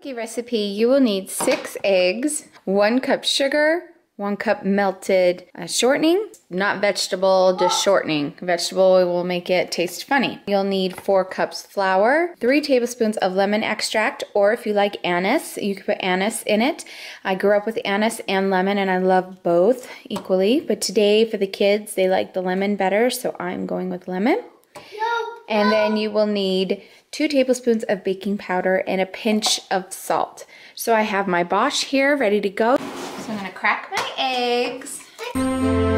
cookie recipe, you will need six eggs, one cup sugar, one cup melted uh, shortening, not vegetable, just shortening. Vegetable will make it taste funny. You'll need four cups flour, three tablespoons of lemon extract, or if you like anise, you can put anise in it. I grew up with anise and lemon and I love both equally, but today for the kids, they like the lemon better, so I'm going with lemon. No, and then you will need two tablespoons of baking powder, and a pinch of salt. So I have my Bosch here ready to go. So I'm gonna crack my eggs.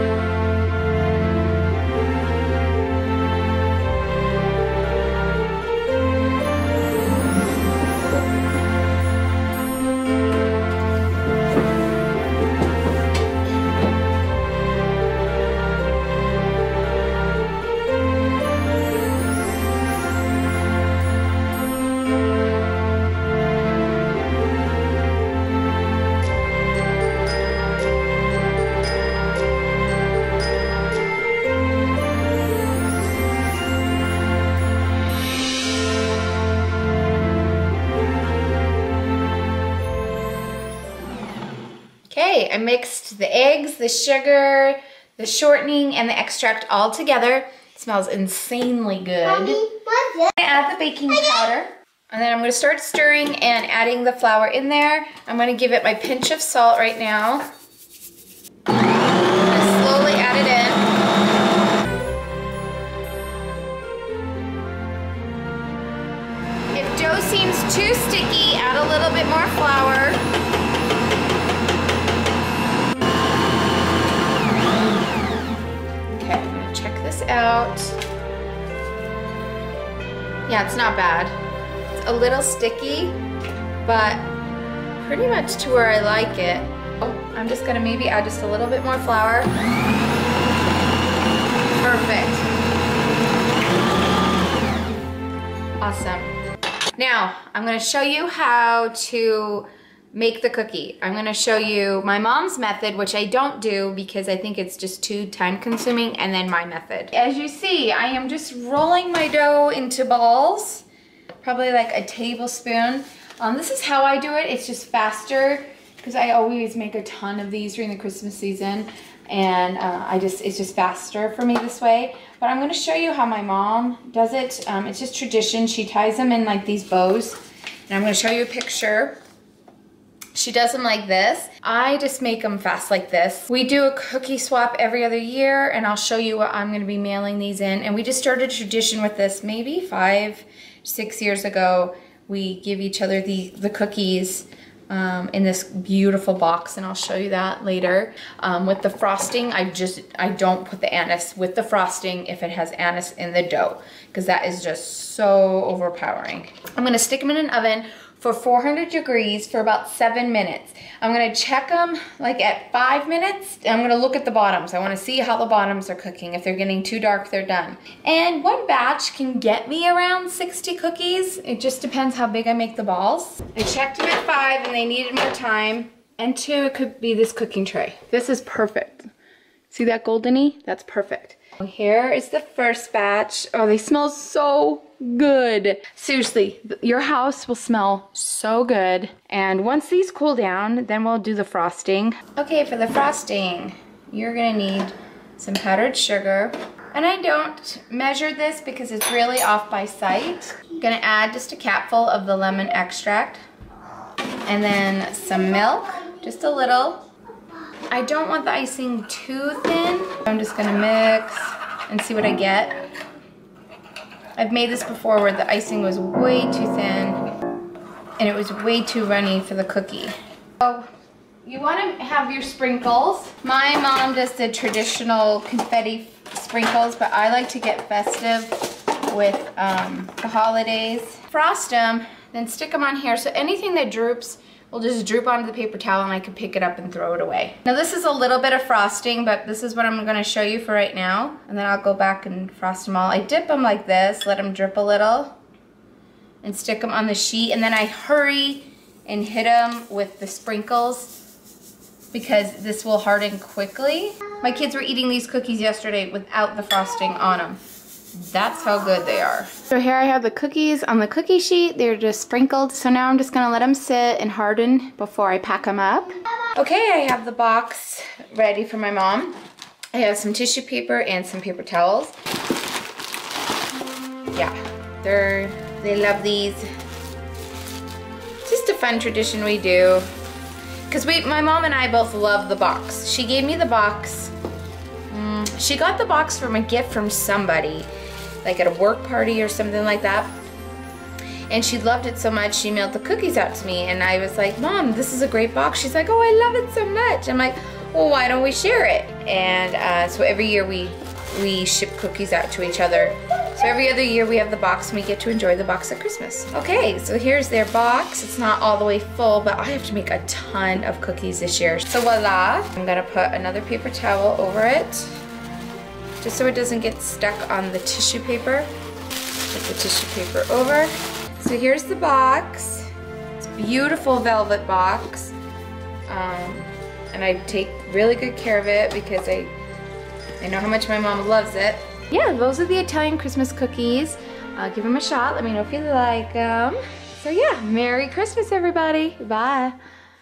Okay, I mixed the eggs, the sugar, the shortening, and the extract all together. It smells insanely good. Mommy, what's it? I add the baking powder. And then I'm gonna start stirring and adding the flour in there. I'm gonna give it my pinch of salt right now. slowly add it in. If dough seems too sticky, add a little bit more flour. Out. Yeah, it's not bad. It's a little sticky, but pretty much to where I like it. Oh, I'm just gonna maybe add just a little bit more flour. Perfect. Awesome. Now, I'm gonna show you how to make the cookie. I'm gonna show you my mom's method, which I don't do because I think it's just too time consuming, and then my method. As you see, I am just rolling my dough into balls, probably like a tablespoon. Um, this is how I do it, it's just faster because I always make a ton of these during the Christmas season and uh, I just it's just faster for me this way. But I'm gonna show you how my mom does it. Um, it's just tradition. She ties them in like these bows. And I'm gonna show you a picture. She does them like this. I just make them fast like this. We do a cookie swap every other year and I'll show you what I'm gonna be mailing these in. And we just started a tradition with this maybe five, six years ago. We give each other the, the cookies um, in this beautiful box and I'll show you that later. Um, with the frosting, I just, I don't put the anise with the frosting if it has anise in the dough because that is just so overpowering. I'm gonna stick them in an oven for 400 degrees for about seven minutes. I'm gonna check them like at five minutes. I'm gonna look at the bottoms. I wanna see how the bottoms are cooking. If they're getting too dark, they're done. And one batch can get me around 60 cookies. It just depends how big I make the balls. I checked them at five and they needed more time. And two, it could be this cooking tray. This is perfect. See that goldeny? That's perfect. Here is the first batch. Oh, they smell so good. Seriously, your house will smell so good. And once these cool down, then we'll do the frosting. Okay, for the frosting, you're gonna need some powdered sugar. And I don't measure this because it's really off by sight. I'm gonna add just a capful of the lemon extract. And then some milk, just a little. I don't want the icing too thin. I'm just gonna mix and see what I get. I've made this before where the icing was way too thin and it was way too runny for the cookie. So you want to have your sprinkles. My mom does the traditional confetti sprinkles, but I like to get festive with um, the holidays. Frost them, then stick them on here. So anything that droops will just droop onto the paper towel and I can pick it up and throw it away. Now this is a little bit of frosting, but this is what I'm gonna show you for right now. And then I'll go back and frost them all. I dip them like this, let them drip a little, and stick them on the sheet. And then I hurry and hit them with the sprinkles because this will harden quickly. My kids were eating these cookies yesterday without the frosting on them. That's how good they are. So here I have the cookies on the cookie sheet. They're just sprinkled. So now I'm just gonna let them sit and harden before I pack them up. Okay, I have the box ready for my mom. I have some tissue paper and some paper towels. Yeah, they're, they love these. Just a fun tradition we do. Cause we, my mom and I both love the box. She gave me the box. Mm, she got the box from a gift from somebody, like at a work party or something like that. And she loved it so much, she mailed the cookies out to me. And I was like, Mom, this is a great box. She's like, oh, I love it so much. I'm like, well, why don't we share it? And uh, so every year we, we ship cookies out to each other. So every other year we have the box and we get to enjoy the box at Christmas. Okay, so here's their box. It's not all the way full, but I have to make a ton of cookies this year. So voila, I'm gonna put another paper towel over it, just so it doesn't get stuck on the tissue paper. Put the tissue paper over. So here's the box. It's a beautiful velvet box. Um, and I take really good care of it because I, I know how much my mom loves it yeah, those are the Italian Christmas cookies. Uh, give them a shot. Let me know if you like them. So yeah, Merry Christmas, everybody. Bye.